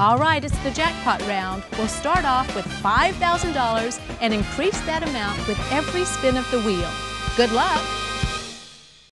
All right, it's the jackpot round. We'll start off with $5,000 and increase that amount with every spin of the wheel. Good luck!